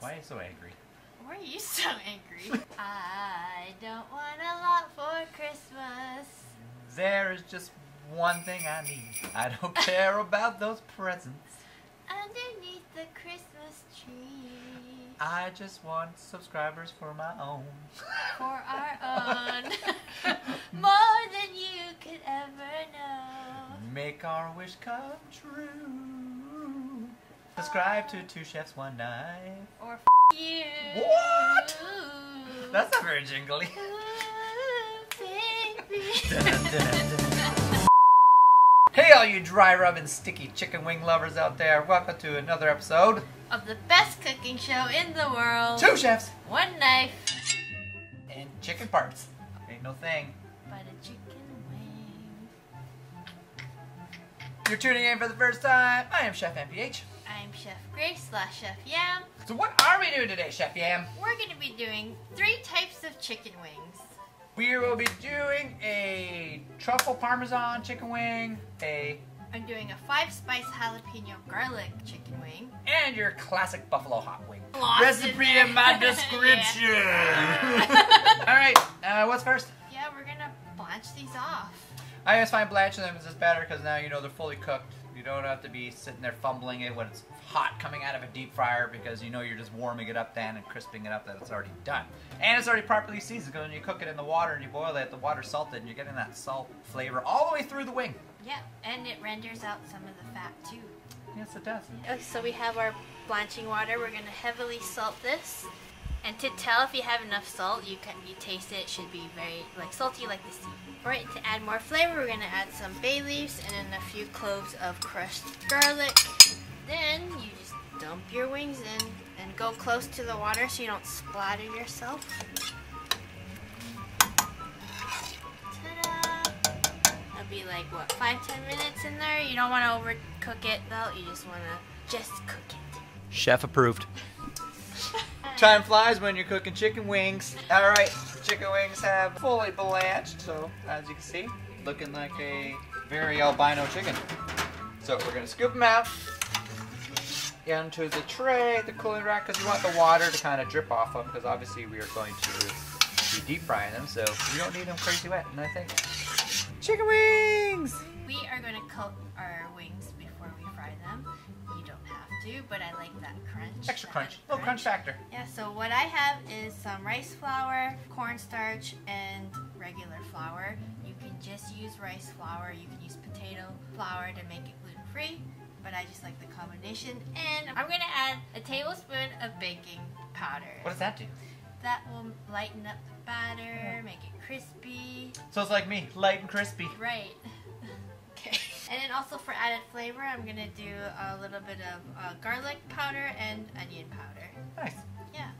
Why are you so angry? Why are you so angry? I don't want a lot for Christmas. There is just one thing I need. I don't care about those presents. Underneath the Christmas tree. I just want subscribers for my own. For our own. More than you could ever know. Make our wish come true. Subscribe to Two Chefs One Knife. Or f- you. What? That's not very jingly. Hey, all you dry rub and sticky chicken wing lovers out there! Welcome to another episode. of the best cooking show in the world. Two chefs One knife, and chicken parts. Ain't no thing. but a chicken wing. You're tuning in for the first time. I am Chef NPH. I'm Chef Grace slash Chef Yam. So what are we doing today, Chef Yam? We're going to be doing three types of chicken wings. We will be doing a truffle parmesan chicken wing, a I'm doing a five spice jalapeno garlic chicken wing. and your classic buffalo hot wing. Lost Recipe in in my description. All right, uh, what's first? Yeah, we're gonna blanch these off. I always find blanching them is just better because now you know they're fully cooked. You don't have to be sitting there fumbling it when it's hot coming out of a deep fryer because you know you're just warming it up then and crisping it up that it's already done. And it's already properly seasoned because when you cook it in the water and you boil it, the water's salted and you're getting that salt flavor all the way through the wing. Yeah, and it renders out some of the fat too. Yes, it does. Okay, so we have our blanching water. We're gonna heavily salt this. And to tell if you have enough salt, you can you taste it. It should be very like salty like the sea. Alright, to add more flavor, we're gonna add some bay leaves and then a few cloves of crushed garlic. Then you just dump your wings in and go close to the water so you don't splatter yourself. Ta-da! That'll be like what five ten minutes in there. You don't want to overcook it though. You just want to just cook it. Chef approved. Time flies when you're cooking chicken wings. All right, chicken wings have fully blanched, so as you can see, looking like a very albino chicken. So we're gonna scoop them out into the tray, the cooling rack, because you want the water to kind of drip off them, because obviously we are going to be deep frying them, so you don't need them crazy wet. And I think chicken wings. We are going to coat our wings before we fry them. You don't have to, but I like that crunch. Extra that crunch, added little crunch factor. Yeah, so what I have is some rice flour, cornstarch, and regular flour. You can just use rice flour. You can use potato flour to make it gluten free, but I just like the combination. And I'm gonna add a tablespoon of baking powder. What does that do? That will lighten up the batter, make it crispy. So it's like me, light and crispy. Right. okay. And then also for added flavor, I'm gonna do a little bit of uh, garlic powder and onion powder. Nice. Yeah.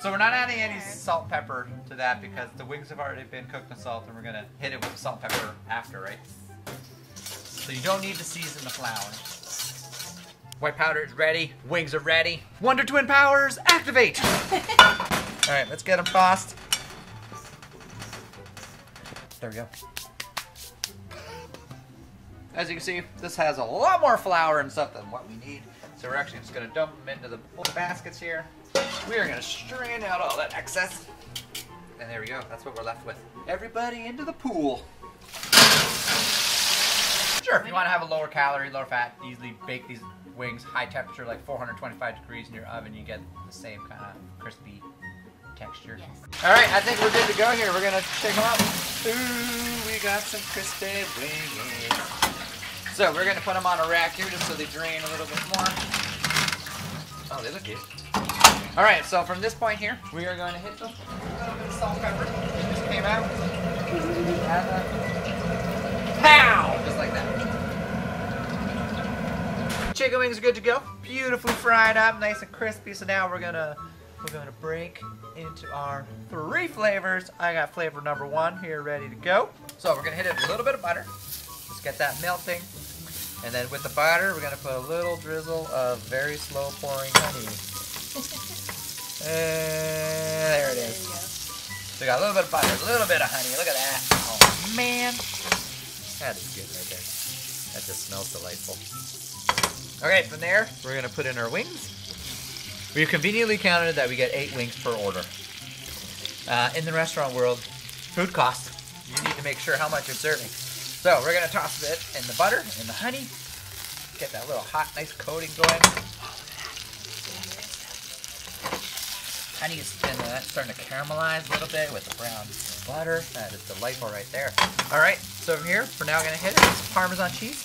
So we're not adding any salt pepper to that because the wings have already been cooked in salt and we're gonna hit it with salt pepper after, right? So you don't need to season the flour. White powder is ready, wings are ready. Wonder Twin powers, activate! Alright, let's get them tossed. There we go. As you can see, this has a lot more flour and stuff than what we need. So we're actually just gonna dump them into the little baskets here. We are gonna strain out all that excess. And there we go, that's what we're left with. Everybody into the pool. Sure, if you wanna have a lower calorie, lower fat, easily bake these wings high temperature, like 425 degrees in your oven, you get the same kind of crispy texture. Yes. All right, I think we're good to go here. We're gonna shake them up. Ooh, we got some crispy wings. So we're gonna put them on a rack here just so they drain a little bit more. Oh, they look good. All right, so from this point here, we are going to hit them with a little bit of salt and pepper. It just came out. Add that. Pow! Just like that. Chicken wings are good to go. Beautifully fried up, nice and crispy. So now we're gonna we're gonna break into our three flavors. I got flavor number one here ready to go. So we're gonna hit it with a little bit of butter. Just get that melting. And then with the butter, we're gonna put a little drizzle of very slow pouring honey. Uh, there it There is. go. So we got a little bit of butter, a little bit of honey. Look at that. Oh man. That is good right there. That just smells delightful. Okay, from there, we're gonna put in our wings. We've conveniently counted that we get eight wings per order. Uh, in the restaurant world, food costs. You need to make sure how much you're serving. So we're gonna toss it in the butter and the honey. Get that little hot, nice coating going. Honey is and that's starting to caramelize a little bit with the brown butter. That is delightful right there. All right, so over here, we're now gonna hit it with Parmesan cheese.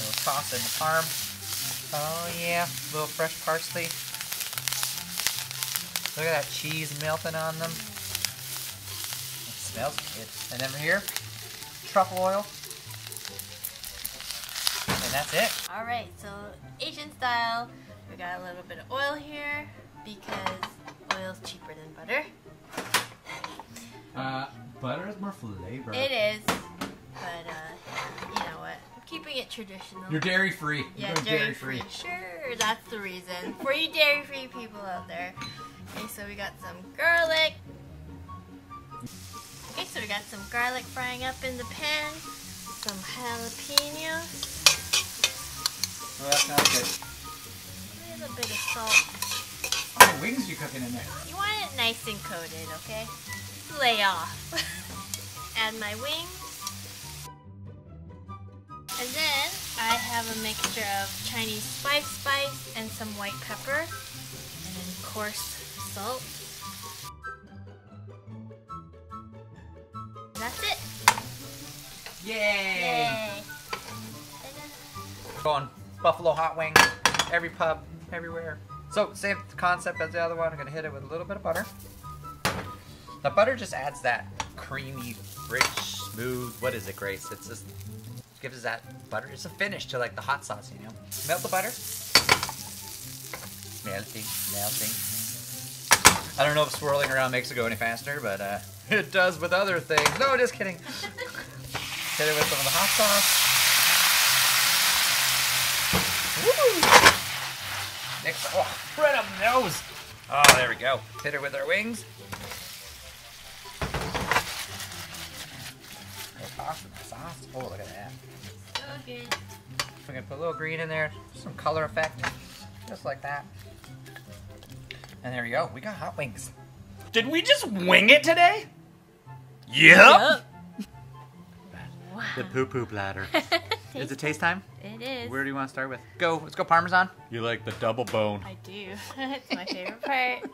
Little toss in the parm. Oh yeah, little fresh parsley. Look at that cheese melting on them. It smells good. And then over here, truffle oil. And that's it. All right, so Asian style, we got a little bit of oil here because oil's cheaper than butter. Uh, butter is more flavor. It is, but uh, you know what? I'm keeping it traditional. You're dairy free. yeah, You're dairy free. Sure, that's the reason. For you dairy free people out there. Okay, so we got some garlic. Okay, so we got some garlic frying up in the pan. Some jalapenos. Well, that sounds good. A little bit of salt. How many wings you're cooking in there? You want it nice and coated, okay? Lay off. Add my wings. Have a mixture of Chinese spice spice and some white pepper. And then coarse salt. That's it. Yay! Yay. Going buffalo hot wings, every pub, everywhere. So same concept as the other one. I'm gonna hit it with a little bit of butter. The butter just adds that creamy, rich, smooth. What is it, Grace? It's just gives us that butter. It's a finish to like the hot sauce, you know. Melt the butter. Melting, melting. I don't know if swirling around makes it go any faster, but uh, it does with other things. No, just kidding. Hit it with some of the hot sauce. Woo! Next, oh, right up the nose. Oh, there we go. Hit her with our wings. Oh, sauce, sauce. Oh, look at that. So good. We're gonna put a little green in there, some color effect, just like that. And there we go. We got hot wings. Did we just wing it today? Yep. Wow. The poo poo bladder. Is it taste time? It is. Where do you want to start with? Go. Let's go Parmesan. You like the double bone. I do. it's my favorite part.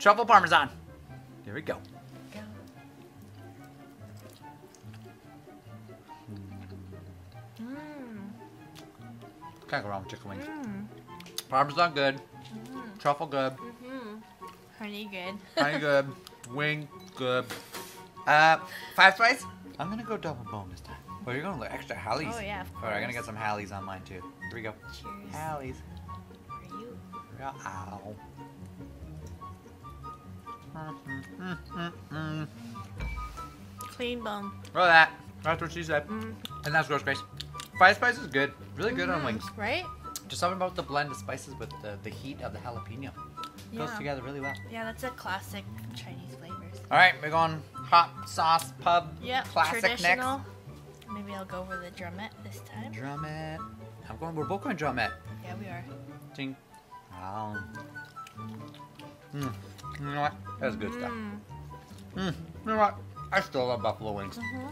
Truffle Parmesan. There we go. Can't go wrong with chicken wings. Mmm. Parmesan good. Truffle good. Mm-hmm. Honey good. Honey good. Wing good. Uh, five spice. I'm gonna go double bone this time. Oh, you're to look extra Halleys. Oh, yeah, All right, I'm gonna get some Halleys on mine too. Here we go. Cheers. Halleys. are you. Ow. Mm, mm, mm. Clean bone. At that. That's what she said. Mm. And that's gross, Grace. Five spice is good. Really good on Mhm. wings. Right? Just something about the blend of spices with the, the heat of the jalapeno. Goes Yeah. together really well. Yeah, that's a classic Chinese flavors. All right, we're going hot sauce pub. Yeah, Classic traditional. Maybe I'll go for the drumette this time. next. Drumette. I'm going. We're both going drumette. Yeah, we are. Ding. Wow. Mm. You know what? That's good stuff. Mm. Mm. You know what? I still love buffalo wings. hmm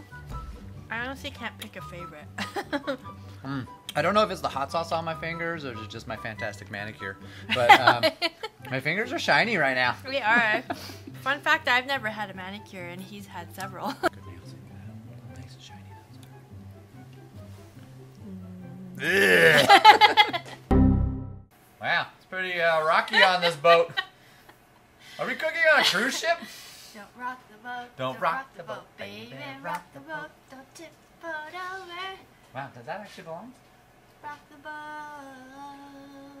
I honestly can't pick a favorite. Mm. I don't know if it's the hot sauce on my fingers or is it just my fantastic manicure, but um, my fingers are shiny right now. we are. Fun fact: I've never had a manicure, and he's had several. Nice shiny. wow, it's pretty uh, rocky on this boat. Are we cooking on a cruise ship? Don't rock the boat. Don't rock the boat, baby. baby. Rock the boat. Don't tip the boat over. Wow, does that actually belong? Rock the boat.